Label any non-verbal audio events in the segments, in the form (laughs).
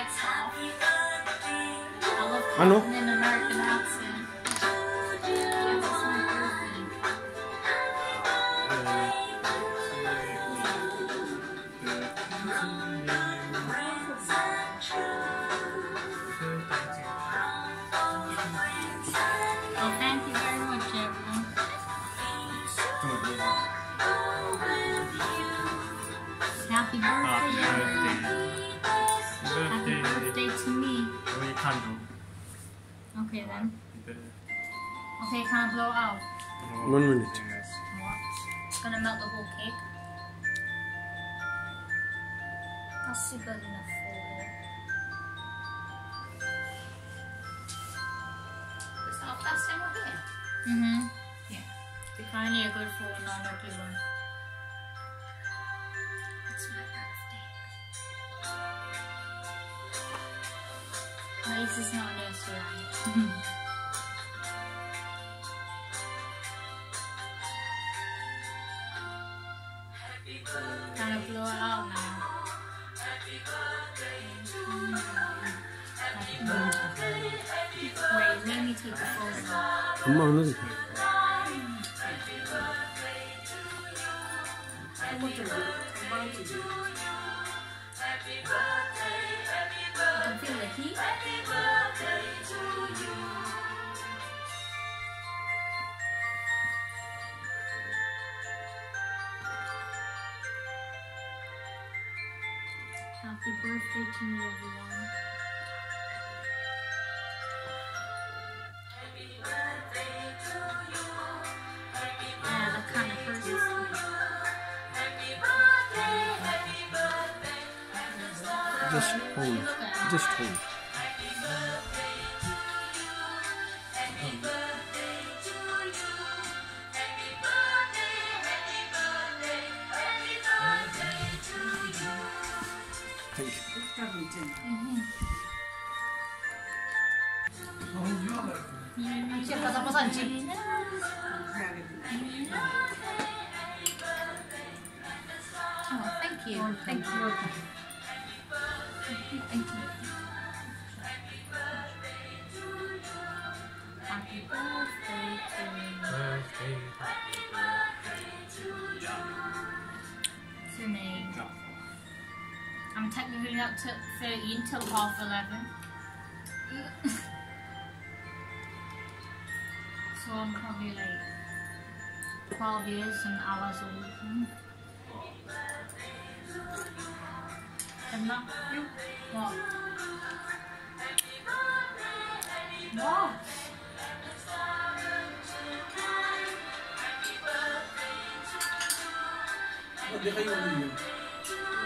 like soft. I love I know. in an American accent. Yeah, that's my girlfriend. Well, thank you very much, everyone. Happy birthday, everyone. Birthday. Happy birthday to me. Only candle. Okay then. Okay, can I blow out? One minute. What? It's gonna melt the whole cake. That's super enough for you. Is that last time here? Mm-hmm. Yeah. We kind of good four, not a. least it's not nursery (laughs) blow it out now? Mm-hmm. Wait, let me take the phone out. Amma anladım. I Happy birthday to me, everyone. Yeah, that kind of hurts. Just hold. Just hold. You. Siapa sama Sanji? Oh, thank you. Thank you. Thank you. Happy birthday to me. I'm technically not till 13 till half 11. so I'm probably like 12 years and hours old. Hmm. Emma? What? What? Tumawag.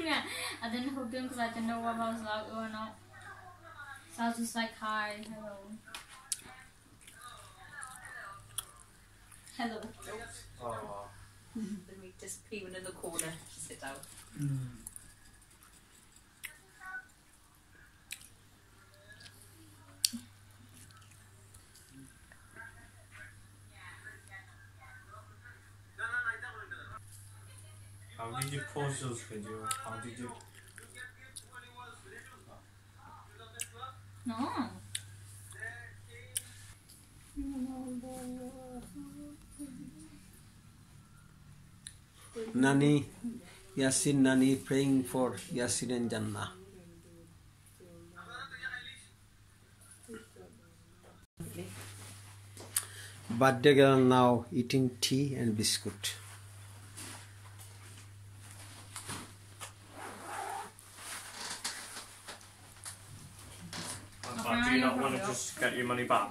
(laughs) yeah, I didn't hook them because I didn't know whether I was loud or not. So I was just like, hi, hello. Hello. Oh. (laughs) Let me just pee in the corner to sit down. How did you post those videos? How did you? No. Nani, Yasin Nani praying for Yasin and Jannah. Birthday girl now eating tea and biscuit. Do you not want to just get your money back?